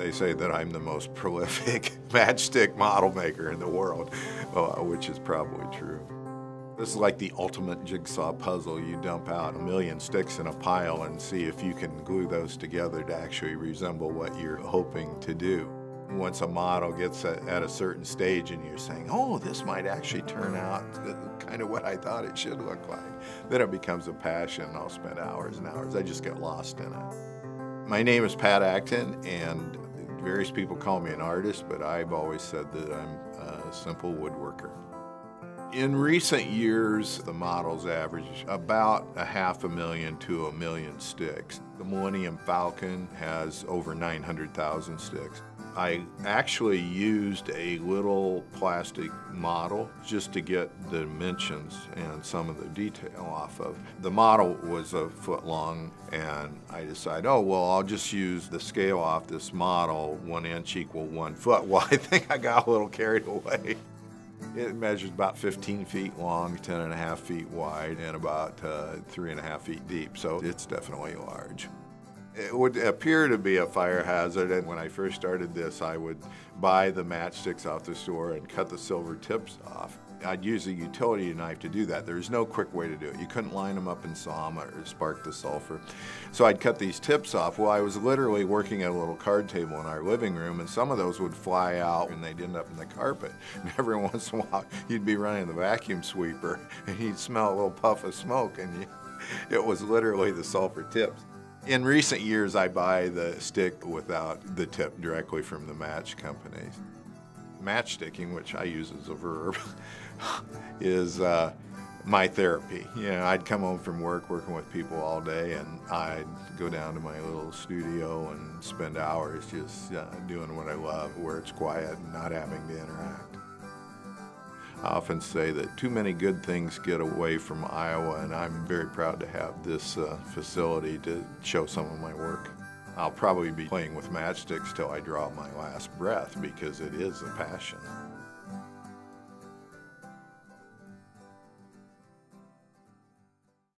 They say that I'm the most prolific matchstick model maker in the world, uh, which is probably true. This is like the ultimate jigsaw puzzle. You dump out a million sticks in a pile and see if you can glue those together to actually resemble what you're hoping to do. Once a model gets at a certain stage and you're saying, oh, this might actually turn out kind of what I thought it should look like, then it becomes a passion. I'll spend hours and hours. I just get lost in it. My name is Pat Acton, and various people call me an artist, but I've always said that I'm a simple woodworker. In recent years, the models average about a half a million to a million sticks. The Millennium Falcon has over 900,000 sticks. I actually used a little plastic model just to get the dimensions and some of the detail off of. The model was a foot long and I decided, oh, well, I'll just use the scale off this model, one inch equal one foot. Well, I think I got a little carried away. It measures about 15 feet long, 10 and a half feet wide, and about uh, three and a half feet deep, so it's definitely large. It would appear to be a fire hazard, and when I first started this, I would buy the matchsticks off the store and cut the sulfur tips off. I'd use a utility knife to do that. There's no quick way to do it. You couldn't line them up and saw them or spark the sulfur. So I'd cut these tips off. Well, I was literally working at a little card table in our living room, and some of those would fly out and they'd end up in the carpet. And every once in a while, you'd be running the vacuum sweeper and you'd smell a little puff of smoke, and you, it was literally the sulfur tips. In recent years, I buy the stick without the tip directly from the match companies. Matchsticking, which I use as a verb, is uh, my therapy. You know, I'd come home from work working with people all day, and I'd go down to my little studio and spend hours just uh, doing what I love, where it's quiet and not having to interact. I often say that too many good things get away from Iowa, and I'm very proud to have this uh, facility to show some of my work. I'll probably be playing with matchsticks till I draw my last breath because it is a passion.